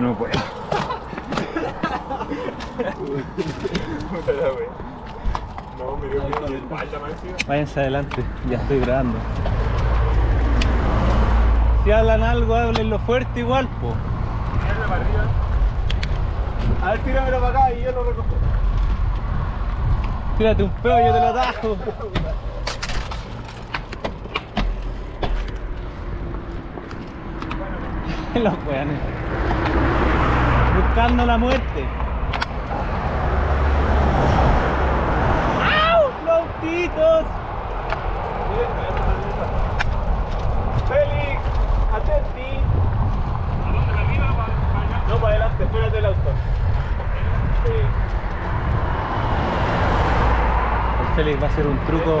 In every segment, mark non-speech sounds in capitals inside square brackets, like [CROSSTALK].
No, puedo. no, me dio miedo Váyanse adelante, ya estoy grabando. Si hablan algo, háblenlo fuerte igual, po. Tírame para arriba. A ver, tíramelo para acá y yo lo recojo. Tírate un peo, y yo te lo atajo. [LAUGHS] los weones buscando la muerte. ¡Au! ¡Lautitos! Félix, atenti. ¿A dónde me arriba? ¿Para allá? No, para adelante, fuera del auto. El Félix va a hacer un truco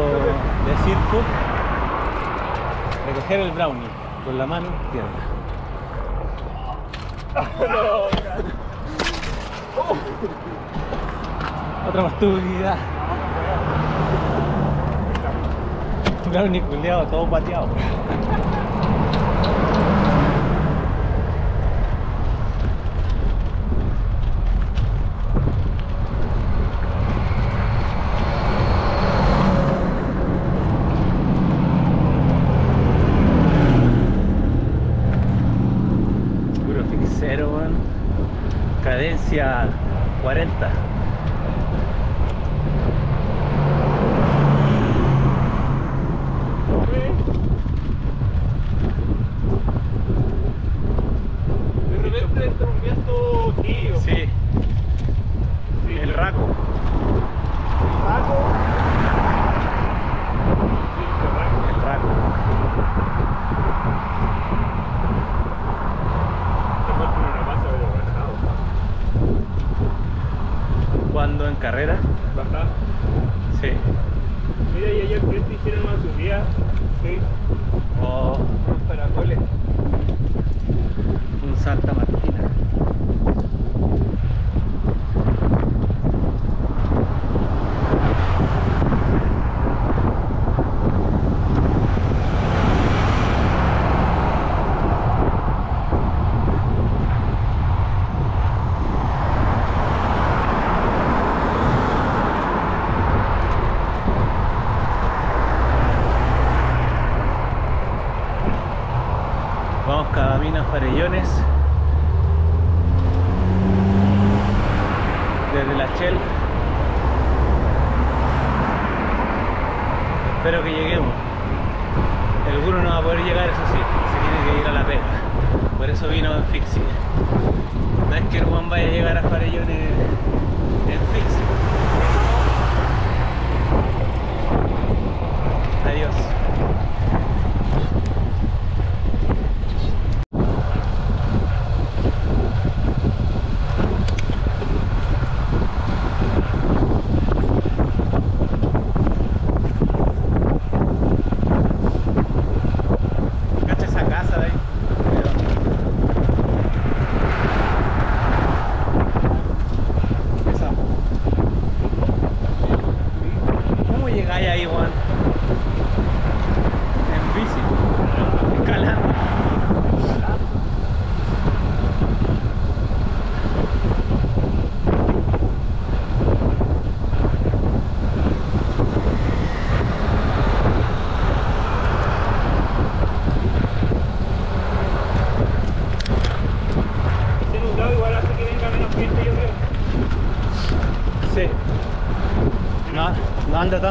de circo. Recoger el brownie con la mano izquierda. [LAUGHS] no. [LAUGHS] Otra oportunidad. Claro, ni culeado, todo pateado.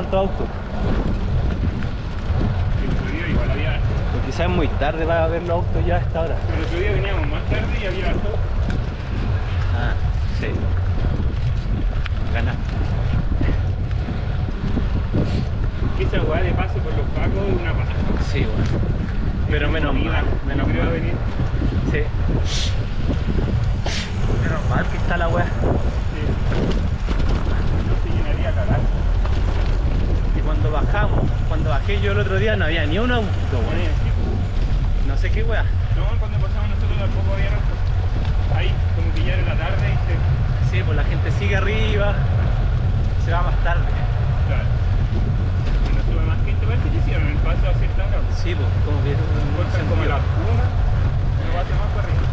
tanto. una y lo a tirar más para arriba.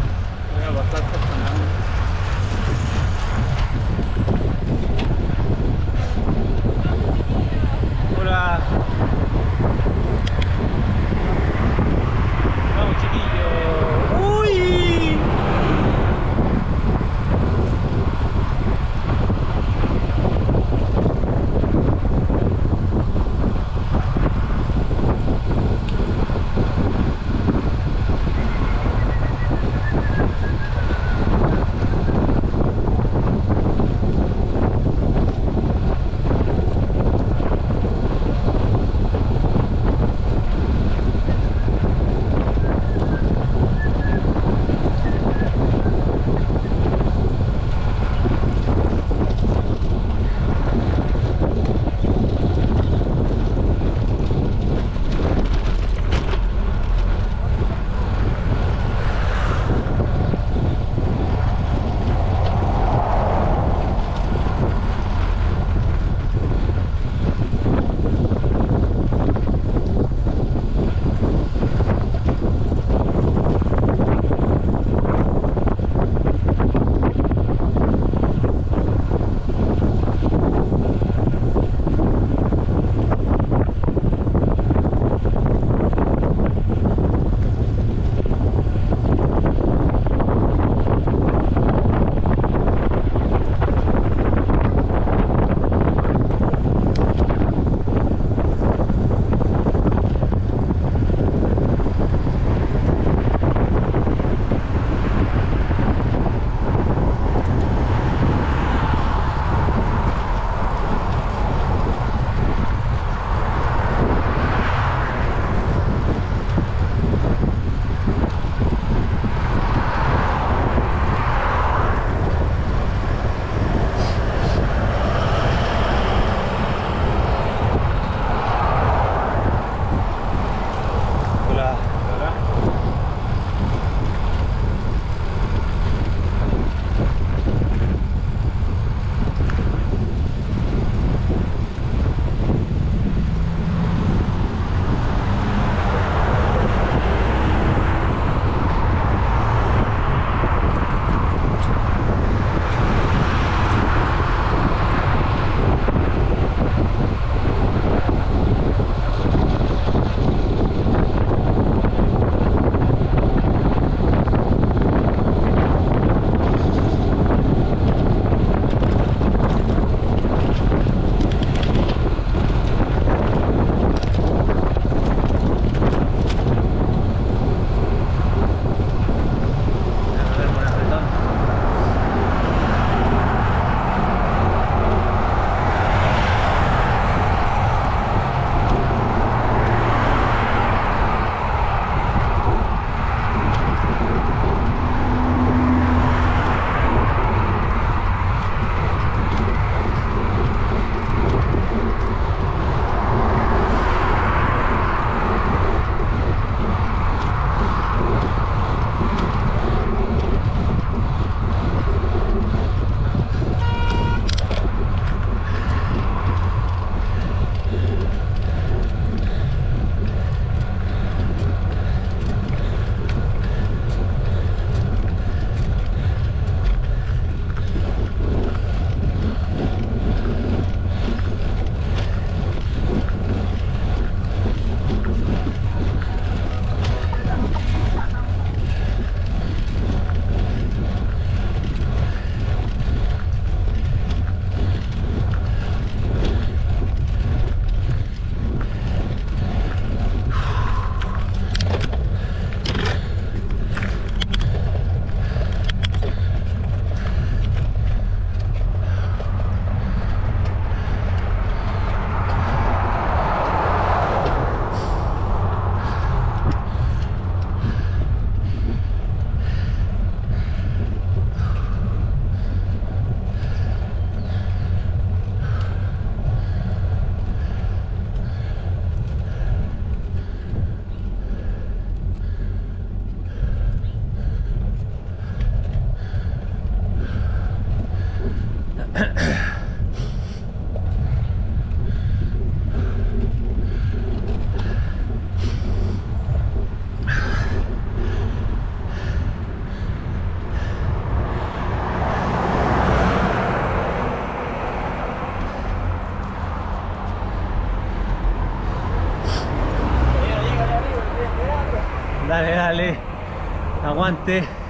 aguante.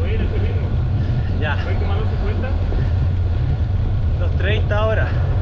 Voy a ese ritmo. Ya, ¿Ves que malo se cuenta? 2.30 ahora.270,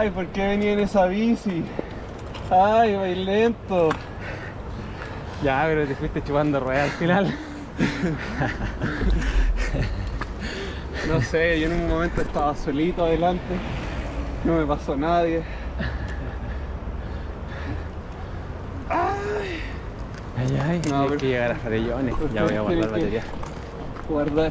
Ay, ¿por qué venía en esa bici? Ay, voy lento. Ya, pero te fuiste chupando ruedas al final. No sé, yo en un momento estaba solito adelante. No me pasó nadie. Ay, ay, No, hay que llegar a Farellones. Ya voy a guardar batería. Guardar.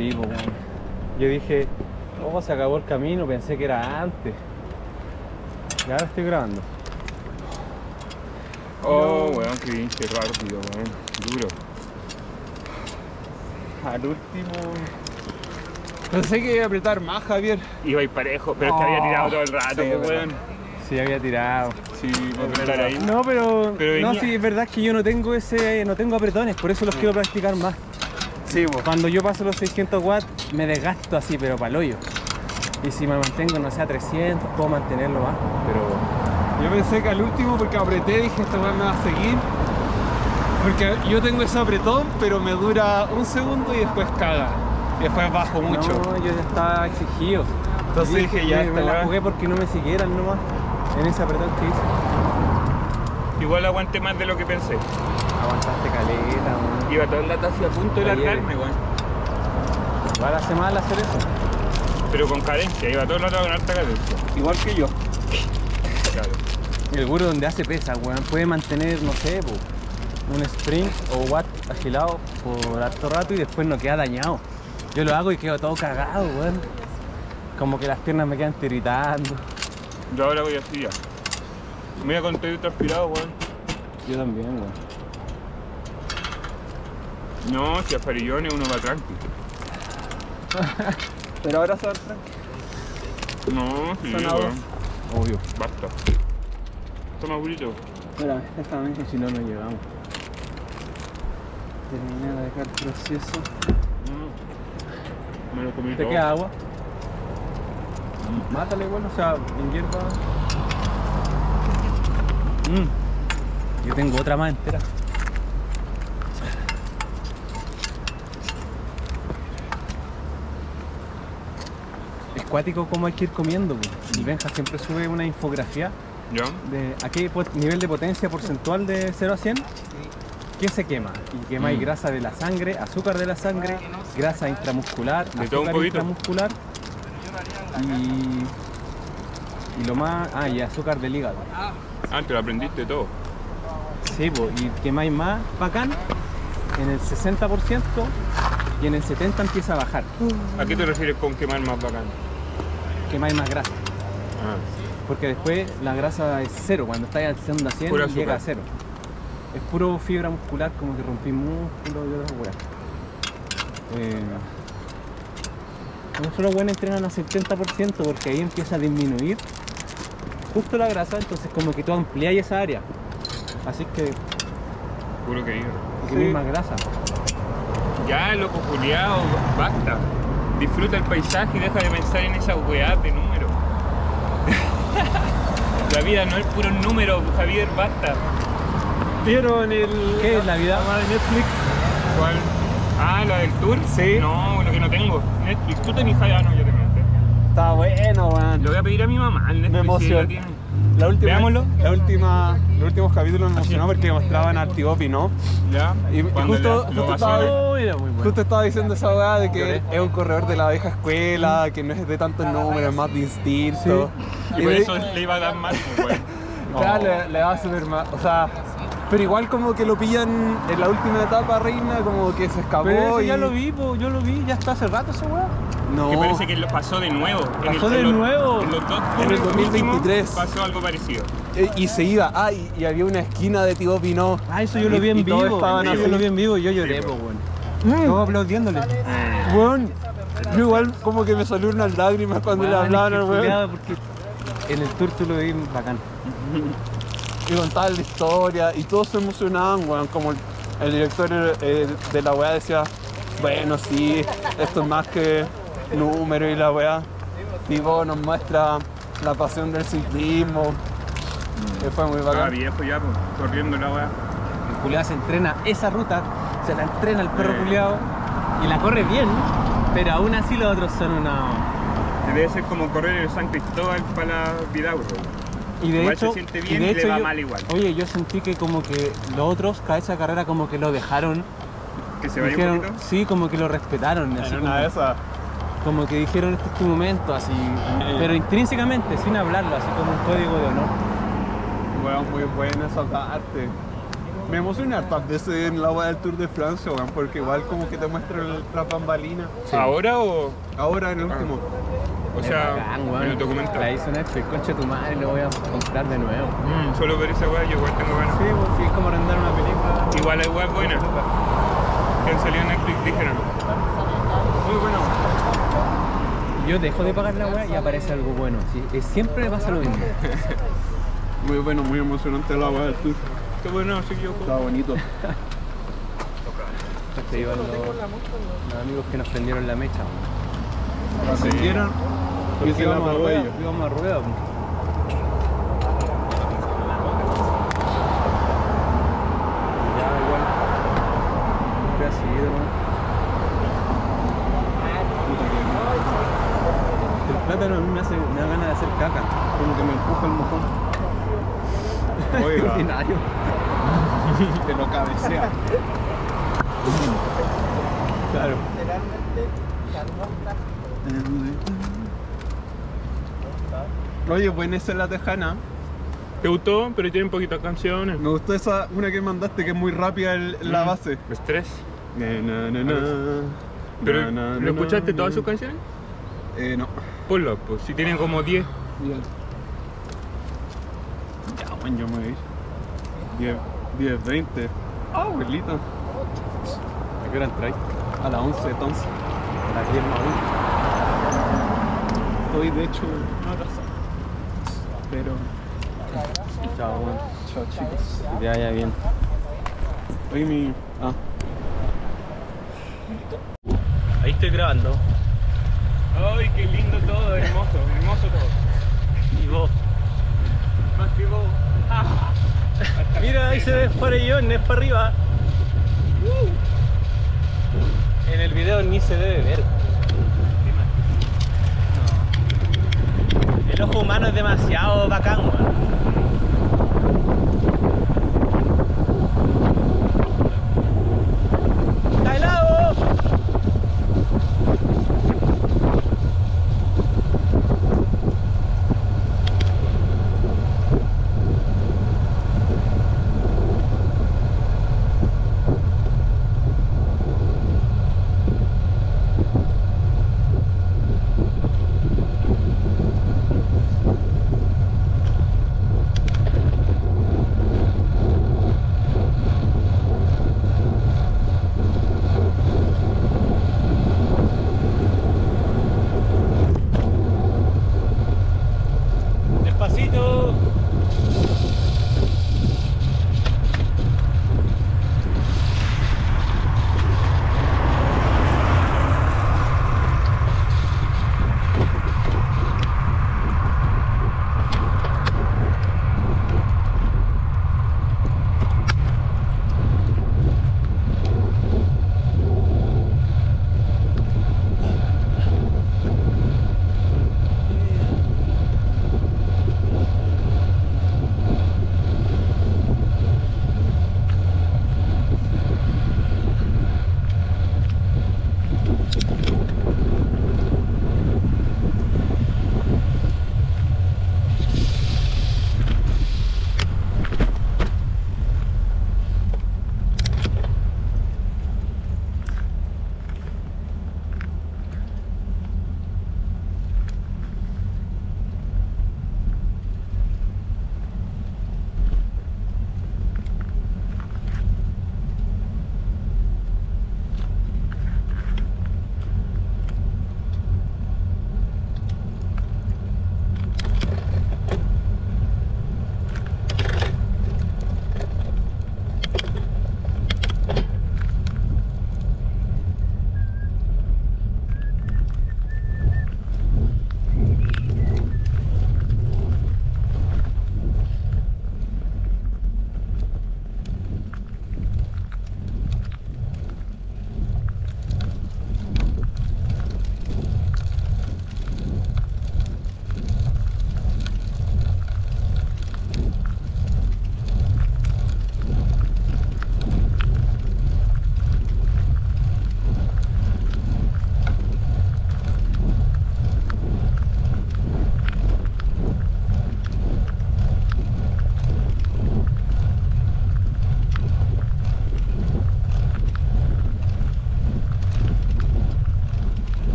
Yo dije, oh, se acabó el camino, pensé que era antes. Y ahora estoy grabando. Oh, weón, qué pinche rápido, weón. Duro. Al último. Pensé que iba a apretar más, Javier. Iba a ir parejo, pero es que había Oh, tirado todo el rato, sí, pues, weón. Sí, había tirado. Sí, por estar ahí. No, pero, Pero no, sí, es verdad que yo no tengo ese, no tengo apretones, por eso los quiero practicar más. Sí. Cuando yo paso los 600 watts, me desgasto así, pero para hoyo. Y si me mantengo, no sé, a 300, puedo mantenerlo más. Pero Yo pensé que al último, porque apreté, dije, esta weá me va a seguir. Porque yo tengo ese apretón, pero me dura un segundo y después caga. Y después bajo mucho. No, yo ya estaba exigido. Entonces dije, ya, me, esta me la jugué porque no me siguieran nomás. En ese apretón que hice. Igual aguanté más de lo que pensé. Aguantaste caleta, todo el rato así a punto de largarme, weón. Igual hace mal hacer eso. Pero con carencia, iba todo el rato con alta cadencia. Igual que yo. Claro. El guro donde hace pesa, weón, puede mantener, no sé, po, un sprint o watt agilado por harto rato y después no queda dañado. Yo lo hago y quedo todo cagado, weón. Como que las piernas me quedan tiritando. Yo ahora voy así ya. Me voy a contar transpirado, weón. Yo también, weón. No, si a farillones uno va tranqui. [LAUGHS] Pero ahora se va tranquilo. No, sí, Son. Obvio. Basta. Toma, burrito. Espera, déjame que si no, no llegamos. Terminé de dejar el proceso. No. Me lo comí ¿Te todo. queda agua? Mátale, bueno, o sea, en hierba. Mm. Yo tengo otra más entera. Cuático como hay que ir comiendo. po. Y Benja siempre sube una infografía ¿Ya? de a qué nivel de potencia porcentual de 0 a 100 qué se quema. Y quemáis Mm. grasa de la sangre, azúcar de la sangre, grasa intramuscular, De todo azúcar intramuscular y, y lo más. Ah, y azúcar del hígado. Ah, te lo aprendiste todo. Sí, po, y quemáis más bacán en el 60% y en el 70% empieza a bajar. ¿A qué te refieres con quemar más bacán? Quemáis más grasa. Ah, Porque después la grasa es cero, cuando estáis haciendo a 100 Puro llega a cero. Es puro fibra muscular, como que rompí músculo y otras weas. Eh, nosotros buenos entrenan a 70% porque ahí empieza a disminuir justo la grasa, entonces como que tú ampliáis esa área. Así que puro querido. tienes Sí. más grasa. Ya, loco culiao, basta. Disfruta el paisaje y deja de pensar en esa weá de números. [LAUGHS] La vida no es puro número, Javier, basta. ¿Vieron el. ¿Qué es la vida? programa de Netflix? ¿Cuál? Ah, la del tour. Sí. No, lo que no tengo. Netflix. ¿Tú tenés Ah, no, yo te conté. Está bueno, weón. Lo voy a pedir a mi mamá. El Netflix, Me si emociona. La última, Veámoslo. La última, los últimos capítulos me emocionó porque mostraban a Artigopi, ¿no? Ya. Y- y Cuando justo- justo estaba-. Oh, era muy bueno. Justo estaba diciendo esa weá de que es un corredor de la vieja escuela, que no es de tantos números, es más de instinto. Y por de- eso le iba a dar mal, pues. [LAUGHS] Claro, le, le va a super mal. O sea, pero igual como que lo pillan en la última etapa, Reina, como que se escapó. Pero eso y... ya lo vi, po, yo lo vi, ya está hace rato esa weá. No, Que parece que lo pasó de nuevo. En Pasó el- de en los- nuevo. En los dos En el tours 2023. últimos Pasó algo parecido. Eh, y se iba. Ah, y, y había una esquina de Tío Pinó. Ah, eso yo lo vi en y todos vivo. yo así. lo vi en vivo y yo lloré, Sí, po. weón. Mm, Todos aplaudiéndole. weón, yo igual como que me salieron unas lágrimas cuando le hablaban es al que weón. porque en el tour tú lo vi bacán. [LAUGHS] Y contaban la historia y todos se emocionaban, weón. Como el, el director eh, de la weá decía, bueno, sí, esto es más que número y la weá. Tipo, nos muestra la pasión del ciclismo. Y fue muy Ah, bacán. viejo ya, pues, corriendo la weá. El culiao se entrena esa ruta, se la entrena el perro Eh. culiao y la corre bien, pero aún así los otros son una. Debe ser como correr el San Cristóbal para la Vidauro. Y de Igual hecho, se siente y bien de y le hecho va yo- mal igual. Oye, yo sentí que como que los otros, cada esa carrera como que lo dejaron, Que se vaya un dijeron, poquito. sí, como que lo respetaron, así En como, una de esas. Como que dijeron este es tu momento, así, pero intrínsecamente, sin hablarlo, así como un código de honor. Weón, muy buena esa parte. Me emocioné hartas veces en la wea del Tour de Francia, weón, porque igual como que te muestra el- la bambalina. ¿Ahora o.? Ahora en el último. O sea, en el documental. La hizo Netflix, concha tu madre, lo voy a comprar de nuevo. Mm, solo ver esa weá, yo igual tengo ganas. Sí, pues sí, es como arrendar una película. Igual hay weas buenas. Que han salido en Netflix, dijeron. Muy bueno. Yo dejo de pagar la weá y aparece algo bueno. Sí, es- siempre pasa lo mismo. [LAUGHS] Muy bueno, muy emocionante la wea del Tour. Qué bueno, así que yo. Está bonito. Te iban los, los amigos que nos prendieron la mecha. La siguieron y se la íbamos a pagó rueda, ellos. íbamos a rueda. pues. Ya, igual. Siempre ha sido, ¿no? Puta que- El plátano a mí me, hace, me da ganas de hacer caca. Como que me empuja el mojón. Oiga. Ordinario. Te lo cabecea. Claro. Oye, buena esa es la tejana. ¿Te gustó? Pero tienen poquitas canciones. Me gustó esa, una que mandaste que es muy rápida el- la Mm, base. Estrés. Na, na, na. ¿Pero ¿lo escuchaste todas sus canciones? Eh, no. Ponlo, pues si tienen como 10. Ya. Ya, bueno, yo me voy a ir. 10, 10, 20. Ah, abuelita. ¿A qué hora entráis? A las 11, entonces. A las 10 más Estoy, de hecho, atrasado. Pero. Chao, weón. chao, chicos. Que te vaya bien. Oye, mi. Ah. Ahí estoy grabando. Ay, qué lindo todo, hermoso, hermoso todo. Y vos. Más que vos. [LAUGHS] Mira, ahí se ve Farellón, es para arriba. En el video ni se debe ver. El ojo humano es demasiado bacán.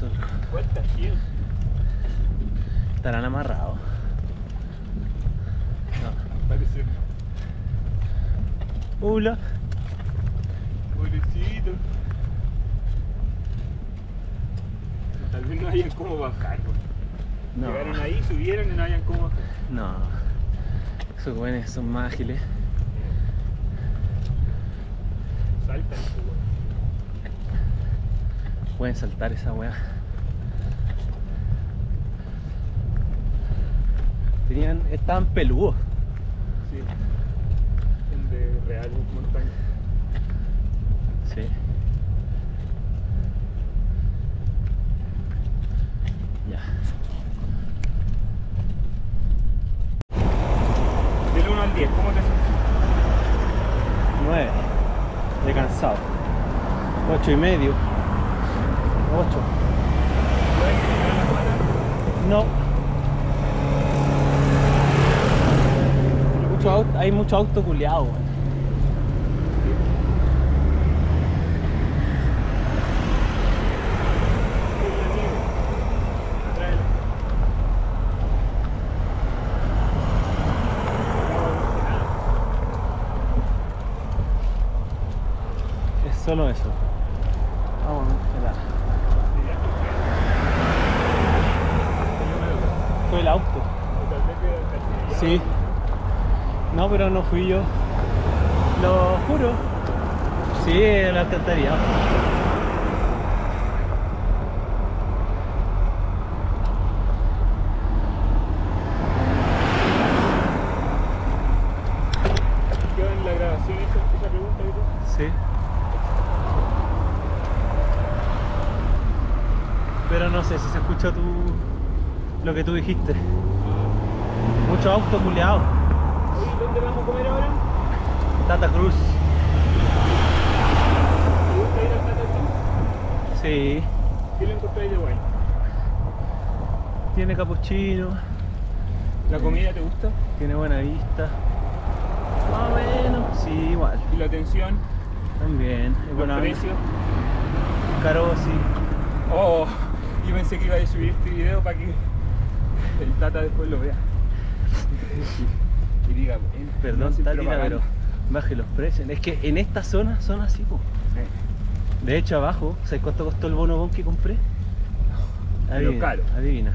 De nosotros. ¿Cuál está ciego? Estarán amarrados. No. Parece Hola. pobrecito. Tal vez no hayan cómo bajar. No. Llegaron ahí, subieron y no hayan cómo bajar. No. Esos jóvenes son más ágiles. Saltan. Pueden saltar esa weá. Tenían. estaban peludos. Sí. De real montaña. Sí. Ya. Del 1 al 10, ¿cómo te sentís? 9. De cansado. 8 y medio. 8. No. Mucho auto- hay mucho auto culeado, weón. Es solo eso. Vamos a esperar. Fue el auto. Sí. No, pero no fui yo. Lo juro. Sí, el alcantarillado. ¿Quedó en la tú? Sí. Pero no sé si se escuchó tu, lo que tú dijiste. Mucho auto culeado. Oye, ¿dónde vamos a comer ahora? Tata Cruz. ¿Te gusta ir al Tata Cruz? Sí. ¿Qué le encontráis de bueno? Capuchino. ¿La comida te gusta? Tiene buena vista. Más o menos. Sí, igual. ¿Y la atención? También. Es ¿Los precios? Caro, sí. Oh, yo pensé que iba a subir este video para que el Tata después lo vea. [LAUGHS] y diga, "Bueno, no Perdón, Tatina, propaganda". pero baje los precios. Es que en esta zona son así, po. Sí. De hecho, abajo, ¿sabes cuánto costó el bono que compré? Pero caro. Adivina.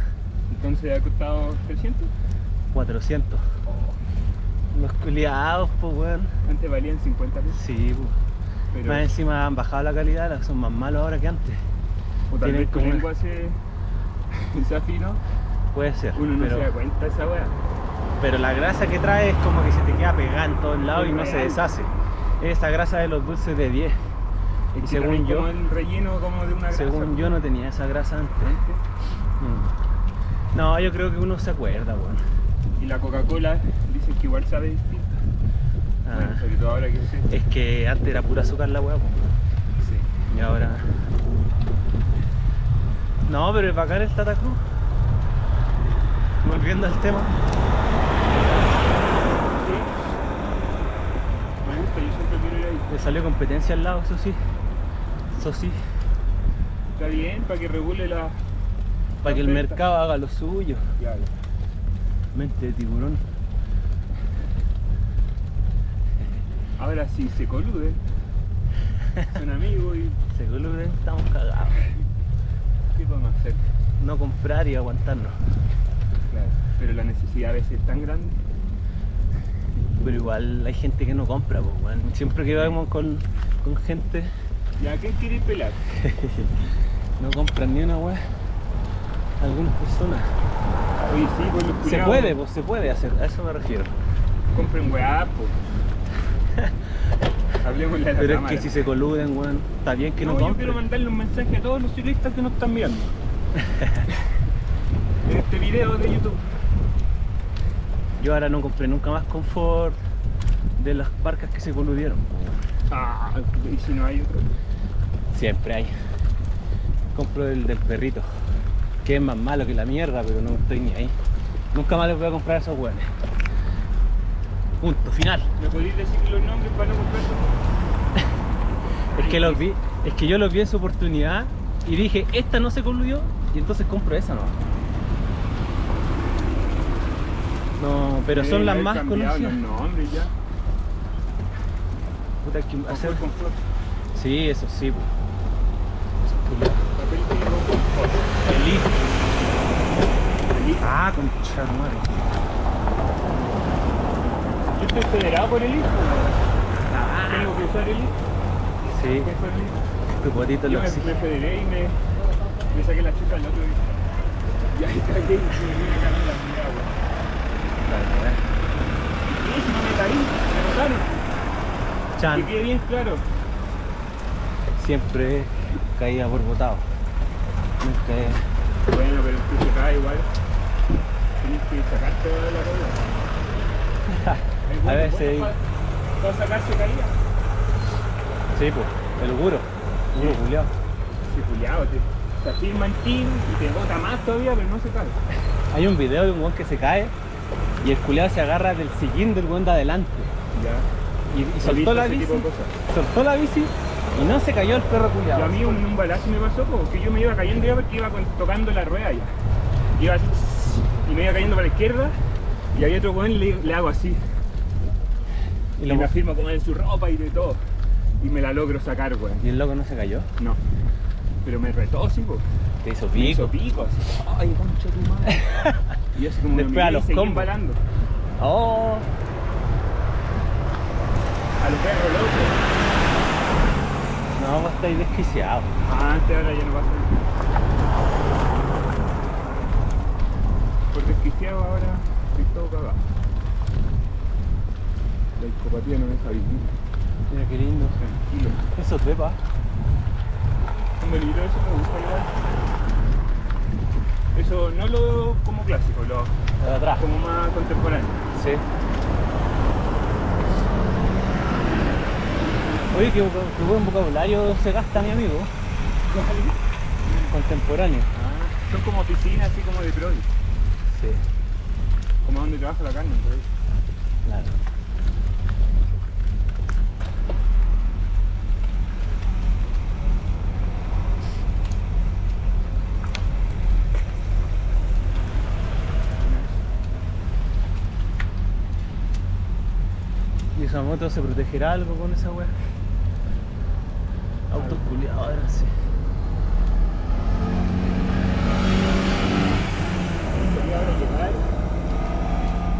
Entonces ha costado 300. 400. Los culiados, pues, weón. Antes valían 50 pesos. Sí, pues. Pero, Más encima han bajado la calidad, son más malos ahora que antes. o tal tienen vez tu lengua se. Puede ser. Uno no pero, se da cuenta esa weá. pero la grasa que trae es como que se te queda pegada en todos lados y Es no se deshace. Esa grasa de los dulces de 10. Y que según yo, Como el relleno como de una grasa. según yo no tenía esa grasa antes. Antes. Mm. No, yo creo que uno se acuerda, weón. Y la Coca-Cola dicen que igual sabe distinto. Ah. Bueno, sobre todo ahora que sé. Es que antes era pura azúcar la weá, po. Sí. Y ahora. No, pero es bacán el Tata Cruz. Volviendo al tema. Sí. Me gusta, yo siempre quiero ir ahí. Le salió competencia al lado, eso sí. Eso sí. Está bien, para que regule la. Para que el mercado haga lo suyo. Mente de tiburón. Ahora sí se colude. Son amigos y. [LAUGHS] Se colude, estamos cagados. ¿Qué podemos hacer? No comprar y aguantarnos. Claro. Pero la necesidad a veces es tan grande. Pero igual hay gente que no compra, pues, weón. Siempre que vamos con, con gente, ¿Ya quién quiere ir pelar? [LAUGHS] no compran ni una weá. Algunas personas. Oye, sí, pues los Se puede, pues se puede hacer, a eso me refiero. Compren weá, pues. [LAUGHS] Hablemos la Pero es que si se coluden, weón, está bien que no, no, yo quiero mandarle un mensaje a todos los ciclistas que nos están mirando. [LAUGHS] en este video de YouTube. Yo ahora no compré nunca más confort de las marcas que se coludieron. Ah, y si no hay otro. Siempre hay. Compro el del perrito. Que es más malo que la mierda, pero no estoy ni ahí. Nunca más les voy a comprar a esos hueones. Punto, final. ¿Me podéis decir los nombres para no comprar eso? [LAUGHS] Es que los vi, es que yo los vi en su oportunidad y dije, esta no se concluyó y entonces compro esa no. No, pero son las más conocidas. los nombres ya. Puta, que hacer- Hacer con flor. Sí, eso sí. po. Elite. Ah, concha madre. Yo estoy federado por el hijo. Ah, Tengo que usar el hijo. sí, ¿Qué fue el tu potito Yo lo me, exige. me federé y me, me saqué la chupa al otro día. Y ahí cagué y se me vino a la güey. Sí, si no me caí, me notaron. Chan, Que quede bien claro. siempre caía por botado. Bueno, pero tú se cae igual. Tienes que [LAUGHS] sacar toda la. Hay A veces- Para sacarse caía. Sí, pues, el guro. Guro culiao. Sí, culiao, te, te afirma en ti y te bota más todavía, pero no se cae. [LAUGHS] Hay un video de un weón que se cae y el culiao se agarra del sillín del weón de adelante. Ya. Y, soltó la bici. Soltó la bici y no se cayó el perro culiao. Yo a mí un, un balazo me pasó porque yo me iba cayendo ya porque iba con- tocando la rueda ya. Iba así y me iba cayendo para la izquierda y había otro weón le, le hago así. y, Y, lo- me afirmo como en su ropa y de todo. Y me la logro sacar, weón. y el loco no se cayó. No. Pero me retó, sí, po. Te hizo Me pico. hizo pico, así. Ay, concha tu madre. [LAUGHS] y yo así como me Después a los combos. embalando. Oh, A los perros locos. No, vos estáis desquiciado. Ah, antes ahora ya no pasa nada. Por desquiciado ahora estoy todo cagado. La discopatía no me vivir. Mira qué lindo. Tranquilo. Eso es pepa. Un delito eso me gusta igual. Eso no lo como clásico, lo De atrás. como más contemporáneo. Sí. Oye, qué, buen vocabulario se gasta mi amigo. Contemporáneo. Ah, son como piscinas así como de prodi, Sí, como donde trabaja la carne. entonces. claro. ¿Y esa moto se protegerá algo con esa weá? Ahora sí.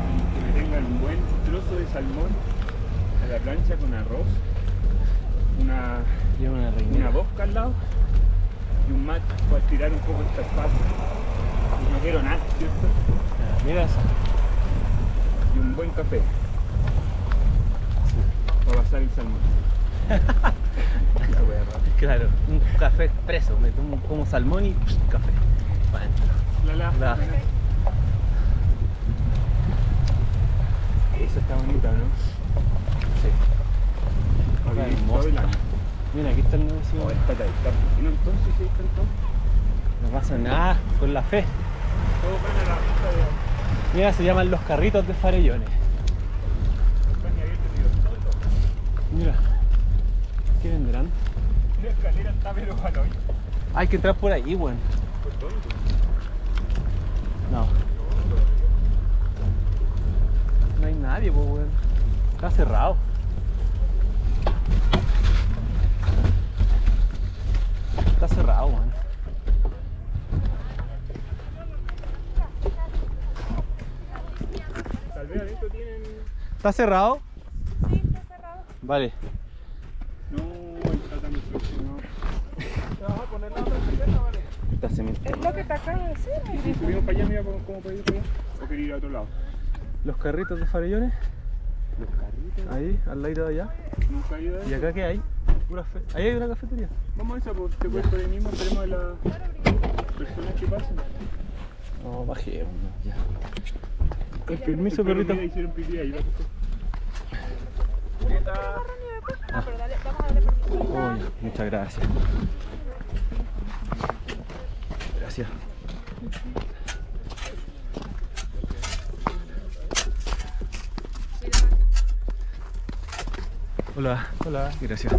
Y que me tengan un buen trozo de salmón a la plancha con arroz, una, una bosca al lado y un mat para estirar un poco esta espacio. Y no quiero nada, ¿cierto? Ah, Mira. Y un buen café para pasar el salmón. [LAUGHS] La wea rara. Claro, un café expreso. Me tomo como salmón y pss, café. La la. La. Esa está bonita, ¿no? Sí. Mira, aquí está el negocio. Oh, esta está está- ¿Y no entonces sí está entonces? No pasa nada con la fe. Todo buena la vista de Mira, se llaman los carritos de farellones. Mira. ¿Qué vendrán? La escalera está pero para hoy. Hay que entrar por ahí, weón. ¿Por dónde? No. No hay nadie, pues, weón. Está cerrado. Está cerrado, weón. Tal vez adentro tienen. ¿Está cerrado? Sí, está cerrado. Vale. No, está tan destruccionado. Está cemento. Es lo que te acabo de decir. Si subimos para allá, mira cómo, ir para allá. O quería ir a otro lado. Los carritos de farellones. Los carritos. Ahí, al lado de allá. Nunca he ¿Y acá qué hay? Pura fe- Ahí hay una cafetería. Vamos a esa, pues te puedes por ahí mismo, esperemos a las personas que pasen. No, bajé, ya. Con permiso, perrito. Hicieron pipí ahí, va Ah, pero dale, vamos gracias. Hola. Hola. Gracias.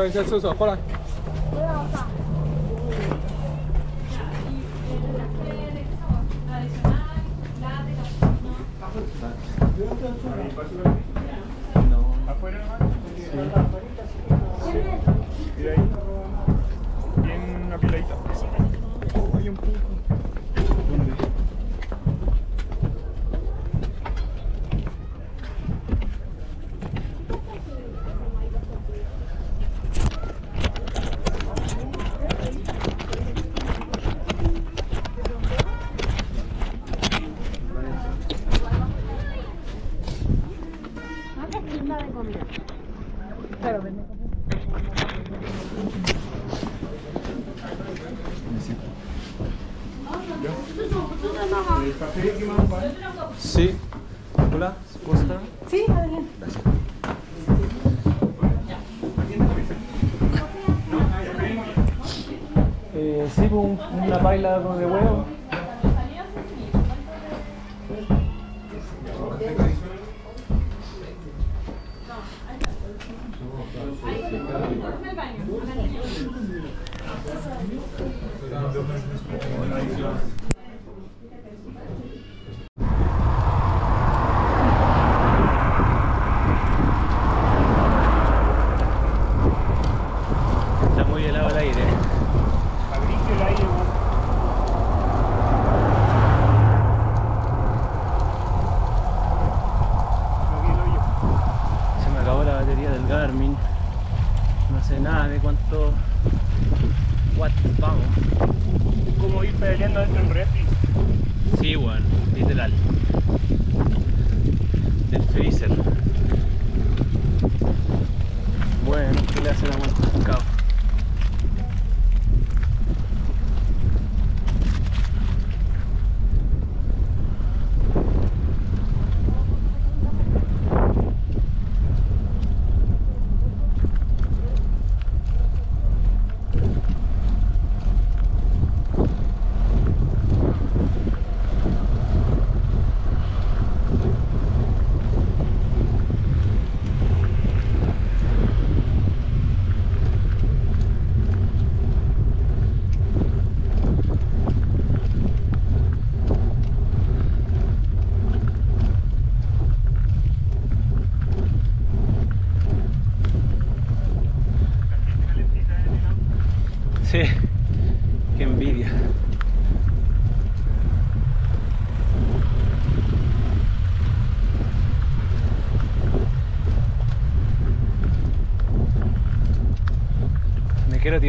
上一下厕所过来。love on.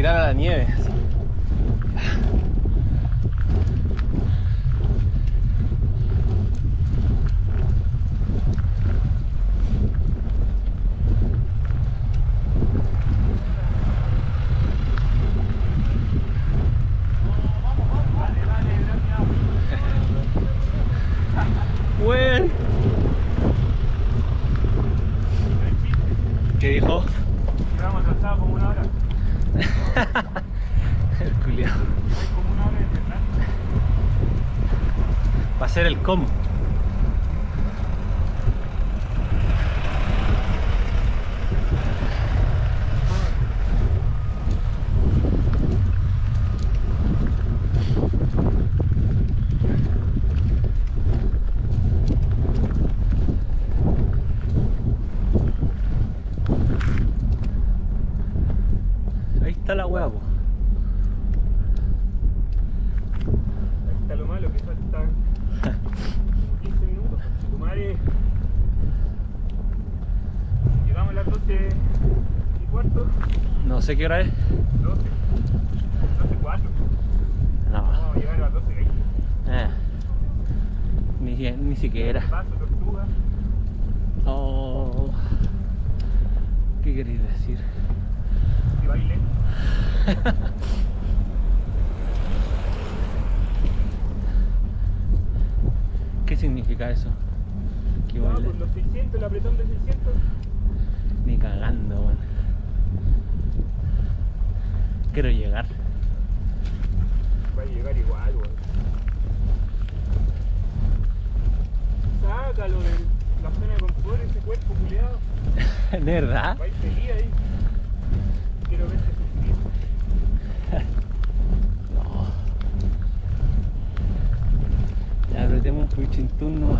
tirar a la nieve. No sé qué hora es. 12. 12 y 4. No. Vamos a llegar a las 12 y 20. Eh. Ni, si- ni siquiera. Paso, tortuga. Oh. ¿Qué queréis decir? Y baile. ¿Qué significa eso? ¿Qué No, baile? con los 600, el apretón de 600. Ni cagando, weón. Quiero llegar. Va a llegar igual, weón. Sácalo de la zona de confort, ese cuerpo culeado. ¿De verdad? Va a ir feliz ahí. Quiero verte sufrir. No. Ya apretemos un puchín turno.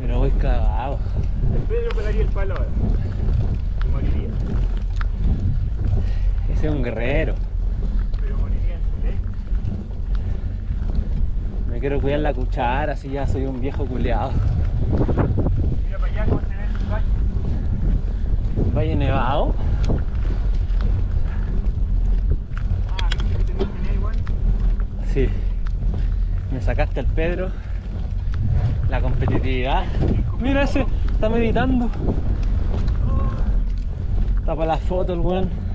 Pero voy cagado. El Pedro pegaría el palo ahora. Y moriría. Ese es un guerrero. Pero moriría en su ley. Quiero cuidar la cuchara, así ya soy un viejo culeado. Mira para allá cómo se el valle. Valle Nevado. Ah, ¿viste que te mencioné igual? Sí. Me sacaste al Pedro. La competitividad. Mira ese, está meditando. Está para la foto el weón.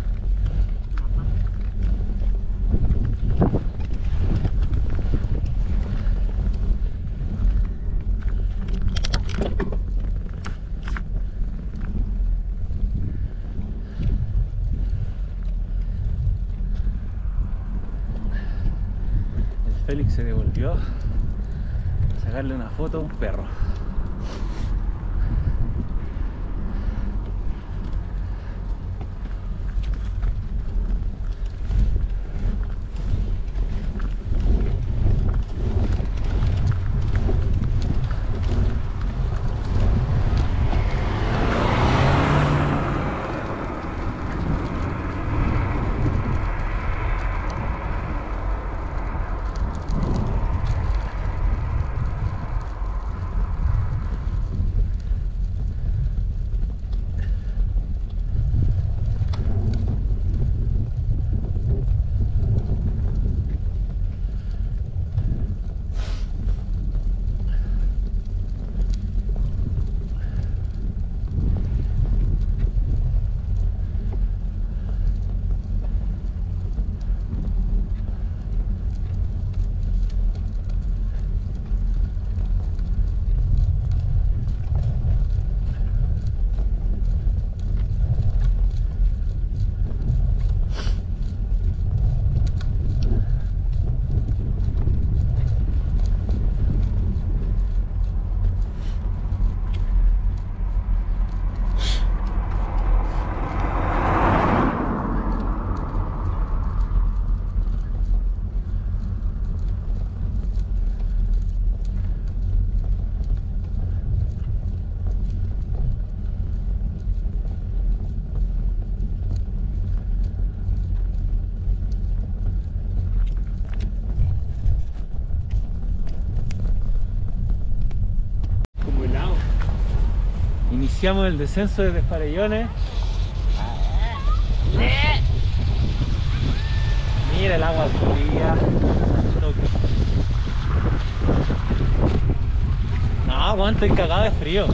El Sacarle una foto a un perro. Como helado. Iniciamos el descenso desde Farellones. Mira el agua fría. No, aguanta, estoy cagado de frío.